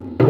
you